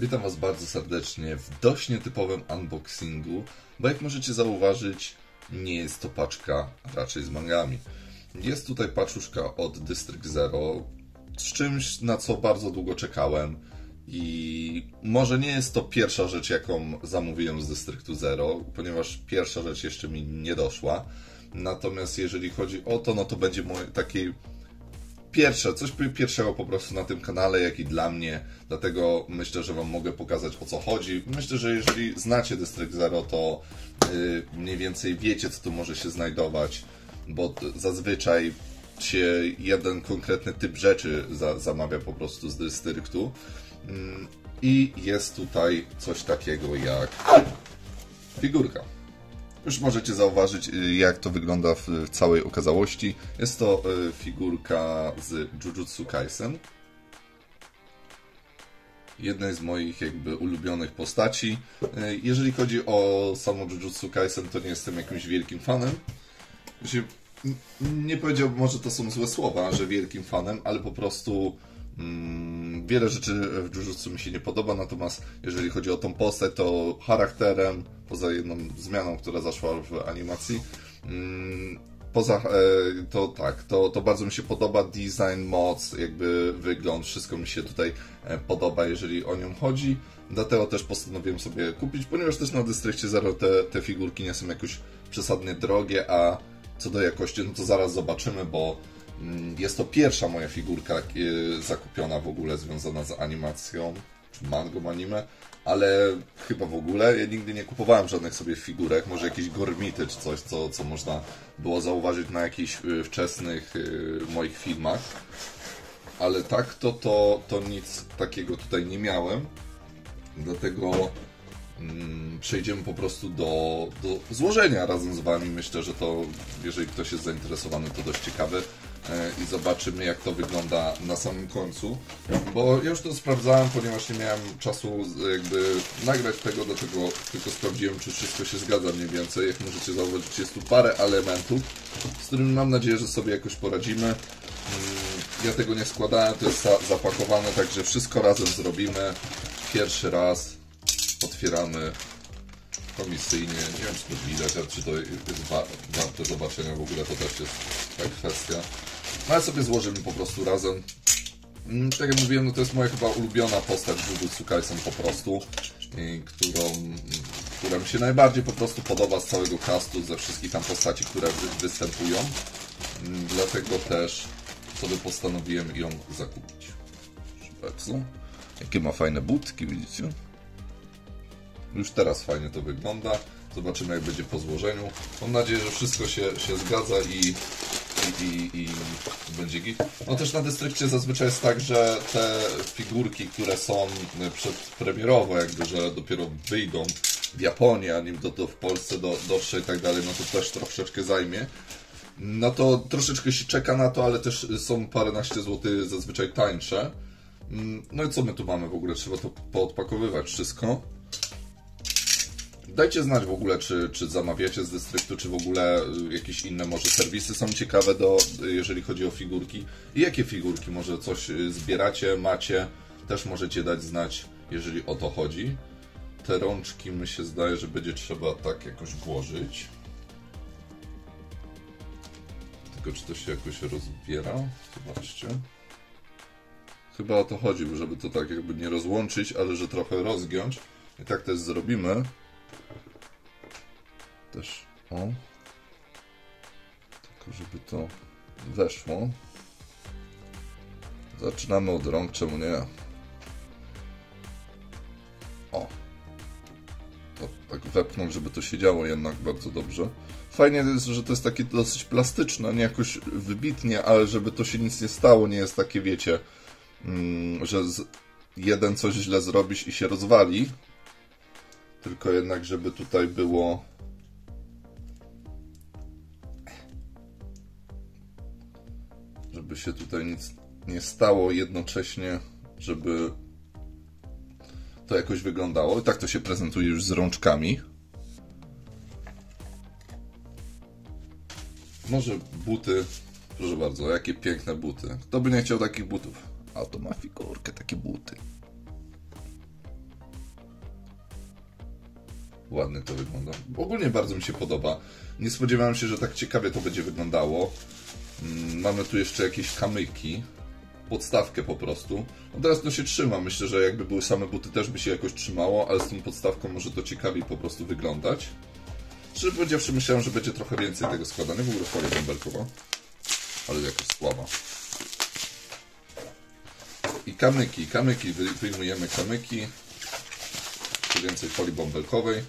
Witam Was bardzo serdecznie w dość nietypowym unboxingu, bo jak możecie zauważyć, nie jest to paczka raczej z mangami. Jest tutaj paczuszka od District Zero, z czymś na co bardzo długo czekałem i może nie jest to pierwsza rzecz, jaką zamówiłem z Districtu Zero, ponieważ pierwsza rzecz jeszcze mi nie doszła. Natomiast jeżeli chodzi o to, no to będzie moje takie pierwsze, coś pierwszego po prostu na tym kanale, jak i dla mnie. Dlatego myślę, że Wam mogę pokazać o co chodzi. Myślę, że jeżeli znacie District Zero, to yy, mniej więcej wiecie, co tu może się znajdować, bo zazwyczaj się jeden konkretny typ rzeczy za, zamawia po prostu z dystryktu. Mm, I jest tutaj coś takiego jak figurka. Już możecie zauważyć, y, jak to wygląda w całej okazałości. Jest to y, figurka z Jujutsu Kaisen. Jednej z moich jakby ulubionych postaci. Y, Jeżeli chodzi o samo Jujutsu Kaisen, to nie jestem jakimś wielkim fanem. Znaczy, nie powiedziałbym, może to są złe słowa, że wielkim fanem, ale po prostu wiele rzeczy w Jujutsu mi się nie podoba, natomiast jeżeli chodzi o tą postać, to charakterem, poza jedną zmianą, która zaszła w animacji, mm, poza e, to tak, to, to bardzo mi się podoba design, moc, jakby wygląd, wszystko mi się tutaj e, podoba, jeżeli o nią chodzi. Dlatego też postanowiłem sobie kupić, ponieważ też na Dystrykcie Zero te, te figurki nie są jakoś przesadnie drogie, a co do jakości, no to zaraz zobaczymy, bo mm, jest to pierwsza moja figurka e, zakupiona w ogóle związana z animacją, czy mangą anime, ale chyba w ogóle ja nigdy nie kupowałem żadnych sobie figurek, może jakieś gormity czy coś, co, co można było zauważyć na jakichś e, wczesnych e, moich filmach. Ale tak to, to, to nic takiego tutaj nie miałem. Dlatego mm, przejdziemy po prostu do, do złożenia razem z Wami. Myślę, że to, jeżeli ktoś jest zainteresowany, to dość ciekawe i zobaczymy, jak to wygląda na samym końcu. Bo ja już to sprawdzałem, ponieważ nie miałem czasu jakby nagrać tego, dlatego tylko sprawdziłem, czy wszystko się zgadza mniej więcej. Jak możecie zauważyć, jest tu parę elementów, z którymi mam nadzieję, że sobie jakoś poradzimy. Mm, Ja tego nie składałem, to jest za- zapakowane, także wszystko razem zrobimy. Pierwszy raz otwieramy komisyjnie. Nie wiem, czy to widać, czy to jest wa- warte zobaczenia w ogóle, to też jest ta kwestia. No ale sobie złożymy po prostu razem. Mm, Tak jak mówiłem, no to jest moja chyba ulubiona postać Jujutsu Kaisen po prostu, którą, mm, która mi się najbardziej po prostu podoba z całego castu, ze wszystkich tam postaci, które wy- występują. Mm, Dlatego też sobie postanowiłem ją zakupić. Bardzo. Jakie ma fajne budki, widzicie? Już teraz fajnie to wygląda. Zobaczymy, jak będzie po złożeniu. Mam nadzieję, że wszystko się, się zgadza i, i, i, i No też na dystrykcie zazwyczaj jest tak, że te figurki, które są przedpremierowo, jakby, że dopiero wyjdą w Japonii, a nim to, to w Polsce do, dotrze i tak dalej, no to też troszeczkę zajmie. No to troszeczkę się czeka na to, ale też są paręnaście złotych zazwyczaj tańsze. Mm, No i co my tu mamy w ogóle? Trzeba to poodpakowywać wszystko. Dajcie znać w ogóle, czy, czy zamawiacie z dystryktu, czy w ogóle y, jakieś inne może serwisy są ciekawe, do, y, jeżeli chodzi o figurki. I jakie figurki? Może coś y, zbieracie, macie? Też możecie dać znać, jeżeli o to chodzi. Te rączki mi się zdaje, że będzie trzeba tak jakoś włożyć. Tylko czy to się jakoś rozbiera? Zobaczcie. Chyba o to chodzi, żeby to tak jakby nie rozłączyć, ale że trochę rozgiąć. I tak też zrobimy. Też o. Tylko żeby to weszło. Zaczynamy od rąk, czemu nie? O. To tak wepnąć, żeby to się działo jednak bardzo dobrze. Fajnie jest, że to jest takie dosyć plastyczne, nie jakoś wybitnie, ale żeby to się nic nie stało, nie jest takie, wiecie, mm, że jeden coś źle zrobisz i się rozwali, tylko jednak, żeby tutaj było żeby się tutaj nic nie stało jednocześnie, żeby to jakoś wyglądało. I tak to się prezentuje już z rączkami. Może buty. Proszę bardzo, jakie piękne buty. Kto by nie chciał takich butów? A to ma figurkę, takie buty. Ładnie to wygląda. Ogólnie bardzo mi się podoba. Nie spodziewałem się, że tak ciekawie to będzie wyglądało. Mm, Mamy tu jeszcze jakieś kamyki. Podstawkę po prostu. No teraz to się trzyma. Myślę, że jakby były same buty też by się jakoś trzymało, ale z tą podstawką może to ciekawiej po prostu wyglądać. Szczerze powiedziawszy, myślałem, że będzie trochę więcej tego składania. W ogóle folia bąbelkowa. Ale jakaś słaba. I kamyki. Kamyki. Wy- Wyjmujemy kamyki. Tu więcej folii bąbelkowej.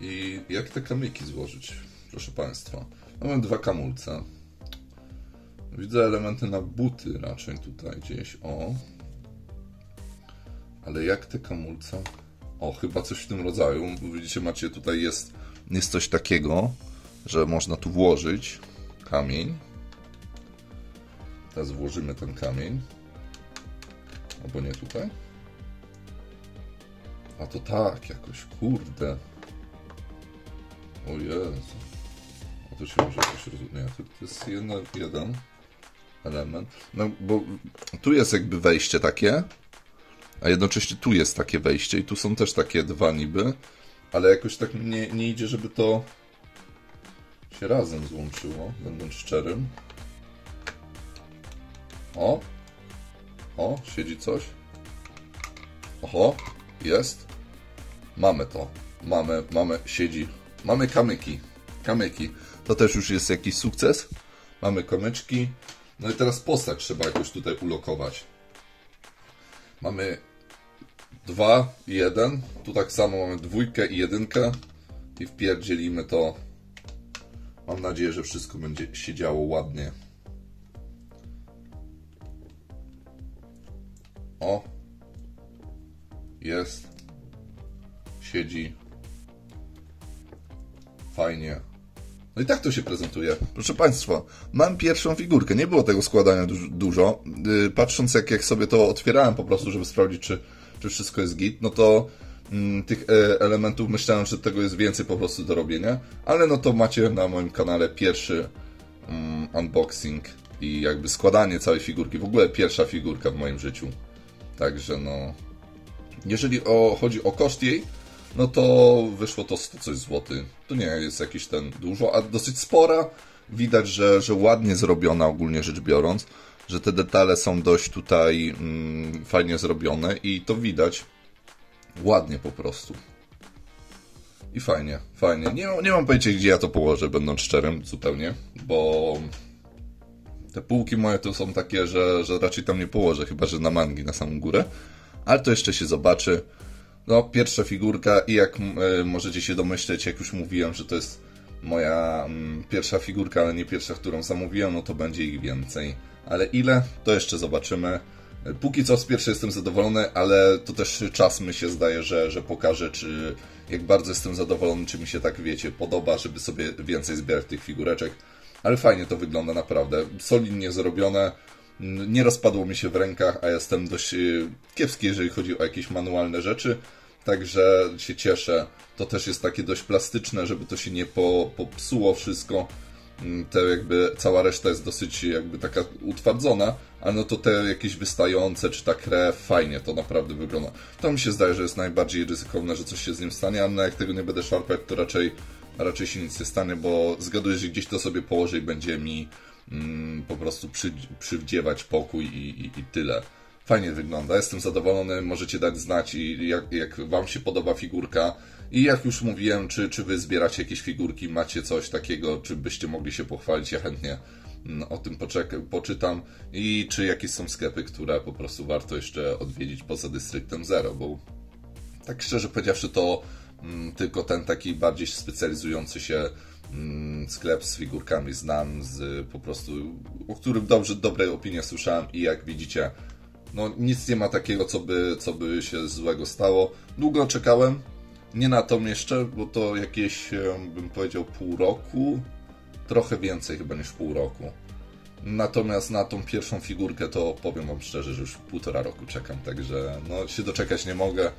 I jak te kamyki złożyć? Proszę Państwa. Mamy dwa kamulce. Widzę elementy na buty raczej tutaj gdzieś. O. Ale jak te kamulce? O, chyba coś w tym rodzaju. Widzicie, macie tutaj jest, jest coś takiego, że można tu włożyć kamień. Teraz włożymy ten kamień. Albo nie tutaj. A to tak, jakoś, kurde. O Jezu. A to się może jakoś rozumie. To, to jest jeden element. No, bo tu jest jakby wejście takie, a jednocześnie tu jest takie wejście i tu są też takie dwa niby, ale jakoś tak nie, nie idzie, żeby to się razem złączyło, będąc szczerym. O! O, siedzi coś. Oho, jest. Mamy to. Mamy, mamy, siedzi. Mamy kamyki. Kamyki. To też już jest jakiś sukces. Mamy kamyczki. No i teraz postać trzeba jakoś tutaj ulokować. Mamy dwa i jeden. Tu tak samo mamy dwójkę i jedynkę. I wpierdzielimy to. Mam nadzieję, że wszystko będzie się działo ładnie. O. Jest. Siedzi. Fajnie. No i tak to się prezentuje. Proszę Państwa, mam pierwszą figurkę. Nie było tego składania duż, dużo. Yy, patrząc jak, jak sobie to otwierałem po prostu, żeby sprawdzić, czy, czy wszystko jest git, no to mm, tych e, elementów myślałem, że tego jest więcej po prostu do robienia. Ale no to macie na moim kanale pierwszy mm, unboxing i jakby składanie całej figurki. W ogóle pierwsza figurka w moim życiu. Także no... Jeżeli o, chodzi o koszt jej, no to wyszło to 100 coś złoty. To nie jest jakiś ten dużo, a dosyć spora. Widać, że, że ładnie zrobiona ogólnie rzecz biorąc, że te detale są dość tutaj mm, fajnie zrobione i to widać ładnie po prostu. I fajnie, fajnie. Nie, nie mam pojęcia, gdzie ja to położę, będąc szczerym, zupełnie, bo te półki moje to są takie, że, że raczej tam nie położę, chyba że na mangi na samą górę. Ale to jeszcze się zobaczy. No, pierwsza figurka i jak e, możecie się domyśleć, jak już mówiłem, że to jest moja pierwsza figurka, ale nie pierwsza, którą zamówiłem, no to będzie ich więcej. Ale ile? To jeszcze zobaczymy. E, Póki co z pierwszej jestem zadowolony, ale to też czas mi się zdaje, że, że pokaże, czy jak bardzo jestem zadowolony, czy mi się tak, wiecie, podoba, żeby sobie więcej zbierać tych figureczek. Ale fajnie to wygląda naprawdę. Solidnie zrobione. Nie rozpadło mi się w rękach, a jestem dość y, kiepski, jeżeli chodzi o jakieś manualne rzeczy. Także się cieszę. To też jest takie dość plastyczne, żeby to się nie po, popsuło wszystko. Mm, Te jakby cała reszta jest dosyć jakby taka utwardzona, ale no to te jakieś wystające, czy ta krew, fajnie to naprawdę wygląda. To mi się zdaje, że jest najbardziej ryzykowne, że coś się z nim stanie, ale no jak tego nie będę szarpać, to raczej, raczej się nic nie stanie, bo zgaduję, że gdzieś to sobie położę i będzie mi po prostu przy, przywdziewać pokój i, i, i tyle. Fajnie wygląda, jestem zadowolony, możecie dać znać i jak, jak Wam się podoba figurka. I jak już mówiłem, czy, czy Wy zbieracie jakieś figurki, macie coś takiego, czy byście mogli się pochwalić, ja chętnie mm, o tym poczek- poczytam. I czy jakieś są sklepy, które po prostu warto jeszcze odwiedzić poza Dystryktem Zero, bo tak szczerze powiedziawszy, to mm, tylko ten taki bardziej specjalizujący się mm, sklep z figurkami znam, z po prostu, o którym dobrze, dobre opinie słyszałem i jak widzicie, no nic nie ma takiego, co by, co by się złego stało. Długo czekałem, nie na tą jeszcze, bo to jakieś, bym powiedział, pół roku, trochę więcej chyba niż pół roku. Natomiast na tą pierwszą figurkę to powiem Wam szczerze, że już półtora roku czekam, także no się doczekać nie mogę.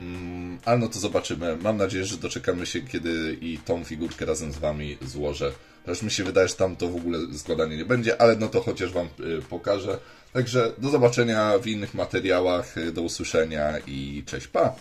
Mm, ale no to zobaczymy. Mam nadzieję, że doczekamy się, kiedy i tą figurkę razem z Wami złożę. Chociaż mi się wydaje, że tam to w ogóle składanie nie będzie, ale no to chociaż Wam y, pokażę. Także do zobaczenia w innych materiałach, y, do usłyszenia i cześć, pa!